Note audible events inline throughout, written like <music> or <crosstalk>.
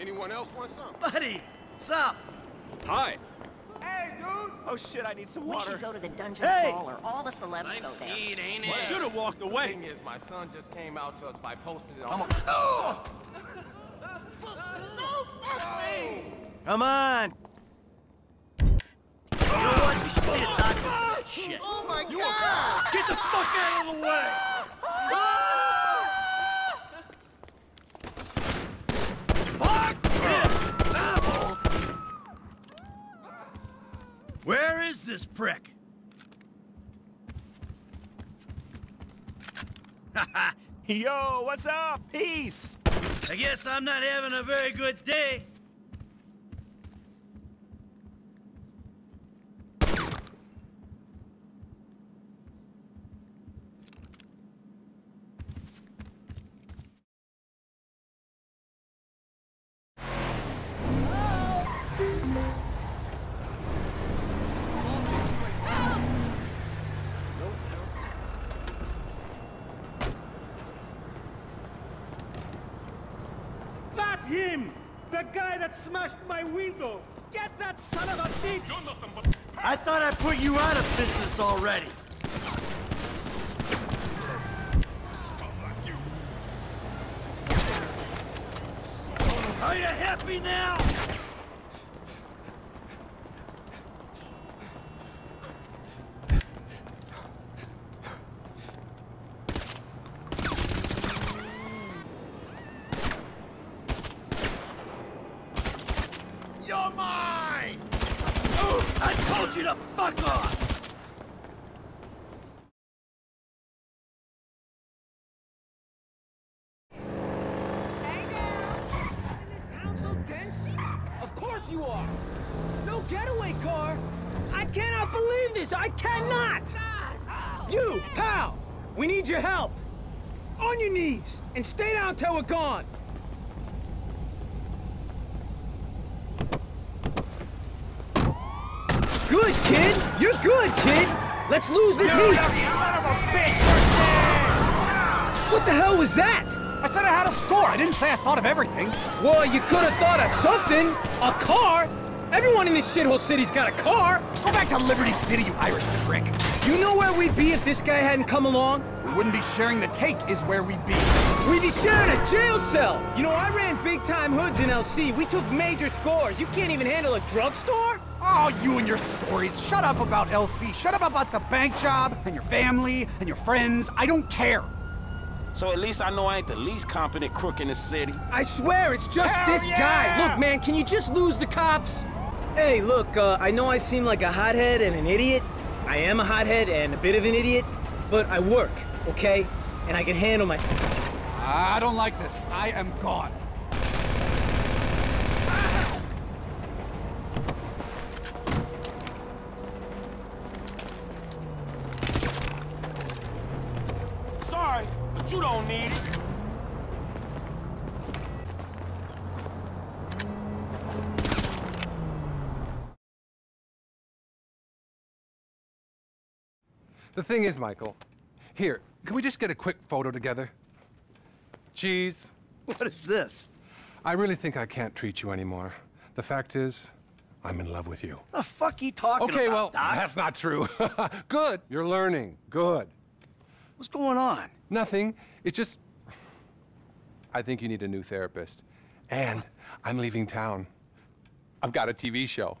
Anyone else want some? Buddy, what's up? Hi. Hey, dude! Oh shit, I need some We water. should go to the dungeon Hey! crawler. All the celebs go there. ain't it? Should have walked away. The away. thing is, my son just came out to us by posting it on. I'm a. <laughs> Come on. You ah! know what? Ah! You should see a doctor for shit. Oh my god! Get the fuck out of the way! Fuck this! Where is this prick? <laughs> Yo, what's up? Peace! I guess I'm not having a very good day. Him! The guy that smashed my window! Get that son of a bitch! I thought I put you out of business already. Are you happy now? You're mine! I told you to fuck off! Of course you are! No getaway car! I cannot believe this! I cannot! You, pal! We need your help! On your knees! And stay down till we're gone! Good, kid! You're good, kid! Let's lose this heat! son of a bitch! What the hell was that? I said I had a score. I didn't say I thought of everything. Well, you could have thought of something. A car. Everyone in this shithole city's got a car. Go back to Liberty City, you Irishman, Rick. You know where we'd be if this guy hadn't come along? We wouldn't be sharing the take, is where we'd be. We'd be sharing a jail cell. You know, I ran big-time hoods in LC. We took major scores. You can't even handle a drugstore? Oh, you and your stories. Shut up about LC. Shut up about the bank job and your family and your friends. I don't care. So at least I know I ain't the least competent crook in the city. I swear, it's just Hell this yeah! guy. Look, man, can you just lose the cops? Hey, look, uh, I know I seem like a hothead and an idiot. I am a hothead and a bit of an idiot, but I work, okay? And I can handle my... I don't like this. I am gone. But you don't need it. The thing is, Michael, here, can we just get a quick photo together? Cheese. What is this? I really think I can't treat you anymore. The fact is, I'm in love with you. The fuck you talking Okay, about, well, Doc? that's not true. <laughs> Good, you're learning. Good. What's going on? Nothing. It's just. I think you need a new therapist. And I'm leaving town. I've got a TV show.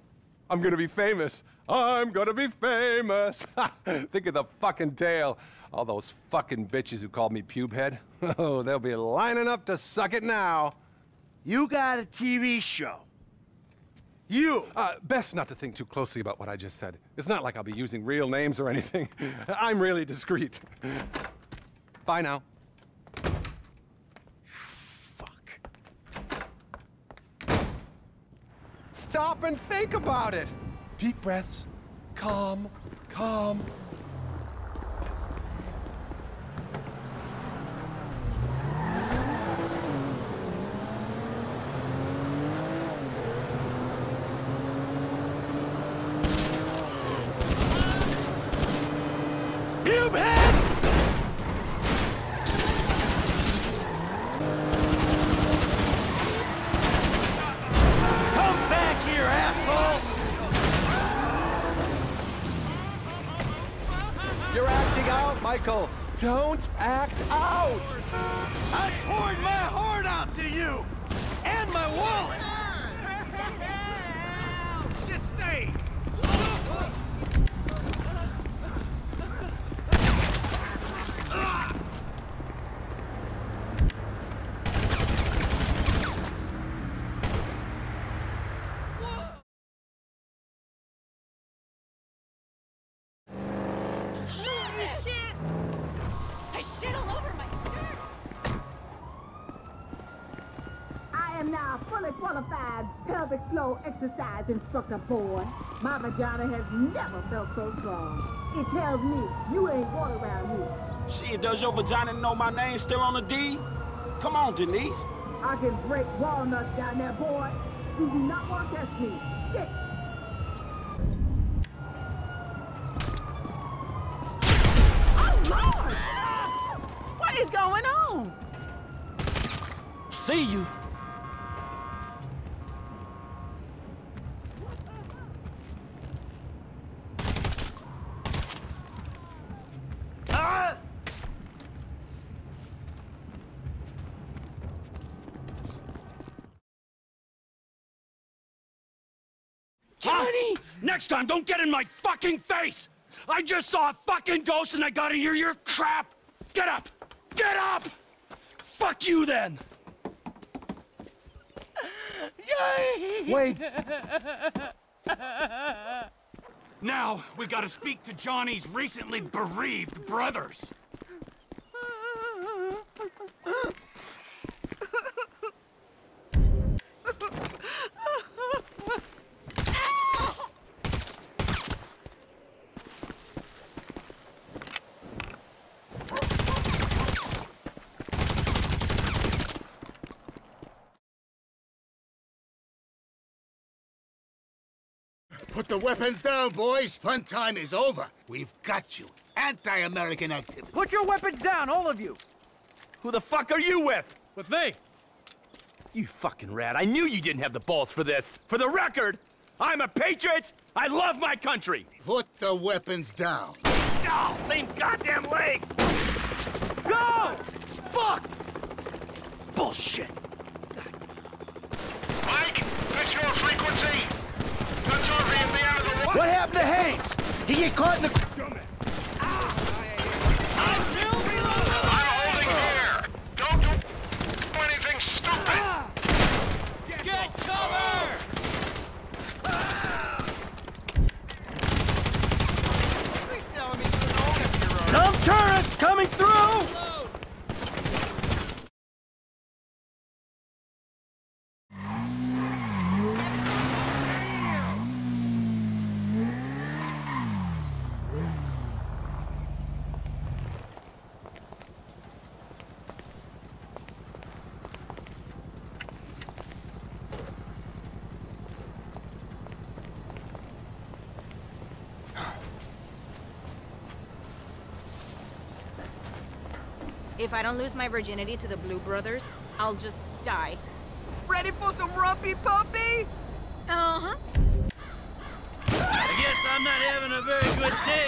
I'm gonna be famous. I'm gonna be famous. <laughs> think of the fucking tale. All those fucking bitches who called me pube head. <laughs> Oh, they'll be lining up to suck it now. You got a TV show. You! Uh, best not to think too closely about what I just said. It's not like I'll be using real names or anything. <laughs> I'm really discreet. Bye now. Fuck. Stop and think about it. Deep breaths. Calm, calm. out, Michael. Don't act out. I poured my heart out to you and my wallet. Qualified pelvic floor exercise instructor boy. My vagina has never felt so strong. It tells me you ain't water around here. Shit, does your vagina know my name still on the D? Come on, Denise. I can break walnuts down there, boy. You do not want to test me. Shit. Oh, Lord! Ah! What is going on? See you. Johnny! Next time, don't get in my fucking face! I just saw a fucking ghost and I gotta hear your crap! Get up! Get up! Fuck you then! Wait, Now, we gotta speak to Johnny's recently bereaved brothers. Put the weapons down, boys. Fun time is over. We've got you. Anti-American activity. Put your weapons down, all of you! Who the fuck are you with? With me! You fucking rat. I knew you didn't have the balls for this. For the record, I'm a patriot. I love my country. Put the weapons down. Oh, same goddamn leg. Go! Fuck. Bullshit. Mike, this your frequency? What happened to Haines? He get caught in the holding here. Don't do anything stupid. Get cover! Some tourists coming through! If I don't lose my virginity to the Blue Brothers, I'll just die. Ready for some rumpy puppy? Uh-huh. I guess I'm not having a very good day. Fuck off!